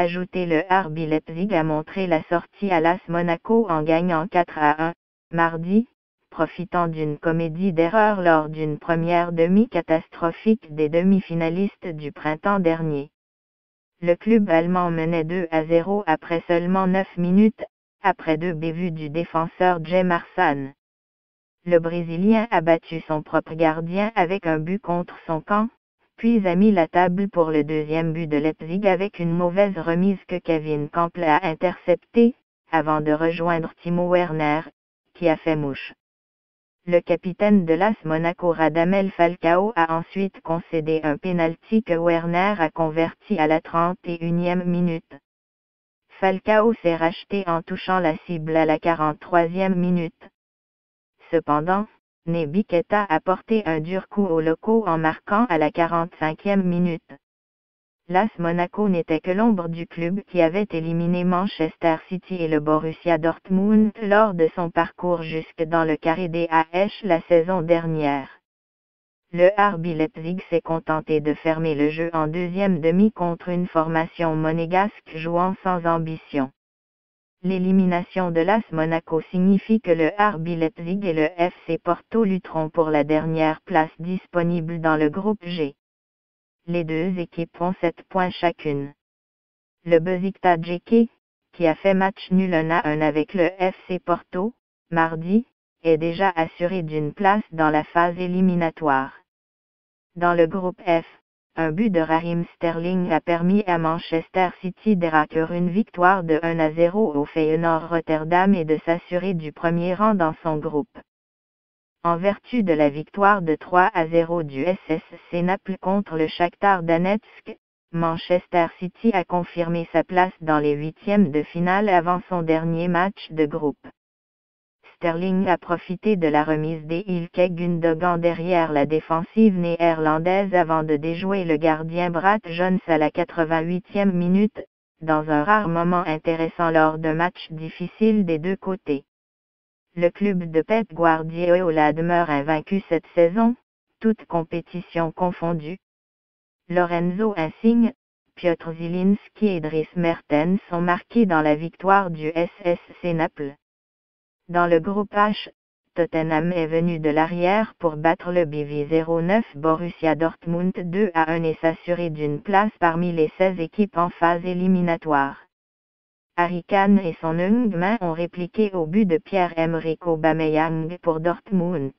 Ajouté le RB Leipzig a montré la sortie à l'AS Monaco en gagnant 4 à 1, mardi, profitant d'une comédie d'erreurs lors d'une première demi catastrophique des demi-finalistes du printemps dernier. Le club allemand menait 2 à 0 après seulement 9 minutes, après deux bévues du défenseur Jay Marsan. Le Brésilien a battu son propre gardien avec un but contre son camp, puis a mis la table pour le deuxième but de Leipzig avec une mauvaise remise que Kevin Campbell a interceptée, avant de rejoindre Timo Werner, qui a fait mouche. Le capitaine de l'AS Monaco Radamel Falcao a ensuite concédé un penalty que Werner a converti à la 31e minute. Falcao s'est racheté en touchant la cible à la 43e minute. Cependant, Nebi Keta a porté un dur coup aux locaux en marquant à la 45e minute. L'AS Monaco n'était que l'ombre du club qui avait éliminé Manchester City et le Borussia Dortmund lors de son parcours jusque dans le carré des AH la saison dernière. Le RB Leipzig s'est contenté de fermer le jeu en deuxième demi contre une formation monégasque jouant sans ambition. L'élimination de l'AS Monaco signifie que le RB Leipzig et le FC Porto lutteront pour la dernière place disponible dans le groupe G. Les deux équipes ont 7 points chacune. Le Besiktas JK, qui a fait match nul 1 à 1 avec le FC Porto, mardi, est déjà assuré d'une place dans la phase éliminatoire. Dans le groupe F, un but de Raheem Sterling a permis à Manchester City d'éraquer une victoire de 1 à 0 au Feyenoord Rotterdam et de s'assurer du premier rang dans son groupe. En vertu de la victoire de 3 à 0 du SSC Naples contre le Shakhtar Donetsk, Manchester City a confirmé sa place dans les huitièmes de finale avant son dernier match de groupe. Sterling a profité de la remise des Ilke Gundogan derrière la défensive néerlandaise avant de déjouer le gardien Brad Jones à la 88e minute, dans un rare moment intéressant lors d'un match difficile des deux côtés. Le club de Pep Guardiola demeure invaincu cette saison, toute compétition confondue. Lorenzo Insigne, Piotr Zielinski et Dries Mertens sont marqués dans la victoire du SSC Naples. Dans le groupe H, Tottenham est venu de l'arrière pour battre le BV 09 Borussia Dortmund 2 à 1 et s'assurer d'une place parmi les 16 équipes en phase éliminatoire. Harry Kane et son Ungman ont répliqué au but de Pierre-Emerick Aubameyang pour Dortmund.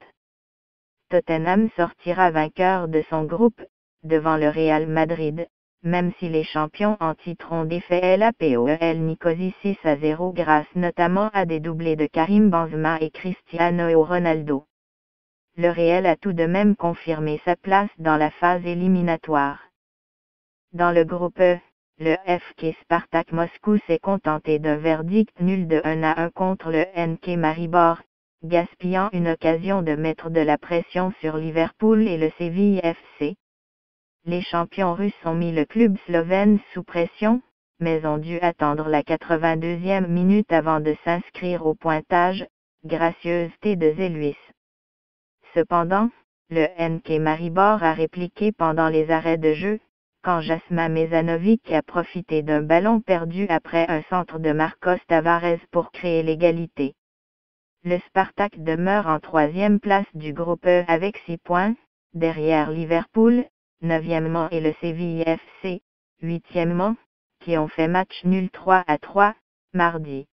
Tottenham sortira vainqueur de son groupe, devant le Real Madrid, même si les champions en titre ont défait LAPOEL Nicosie 6 à 0 grâce notamment à des doublés de Karim Benzema et Cristiano Ronaldo. Le Real a tout de même confirmé sa place dans la phase éliminatoire. Dans le groupe E, le FK Spartak Moscou s'est contenté d'un verdict nul de 1 à 1 contre le NK Maribor, gaspillant une occasion de mettre de la pression sur Liverpool et le Séville FC. Les champions russes ont mis le club slovène sous pression, mais ont dû attendre la 82e minute avant de s'inscrire au pointage, gracieuseté de Zeluis. Cependant, le NK Maribor a répliqué pendant les arrêts de jeu, quand Jasma Mezanovic a profité d'un ballon perdu après un centre de Marcos Tavares pour créer l'égalité. Le Spartak demeure en troisième place du groupe E avec 6 points, derrière Liverpool, neuvièmement et le Séville FC, huitièmement, qui ont fait match nul 3 à 3, mardi.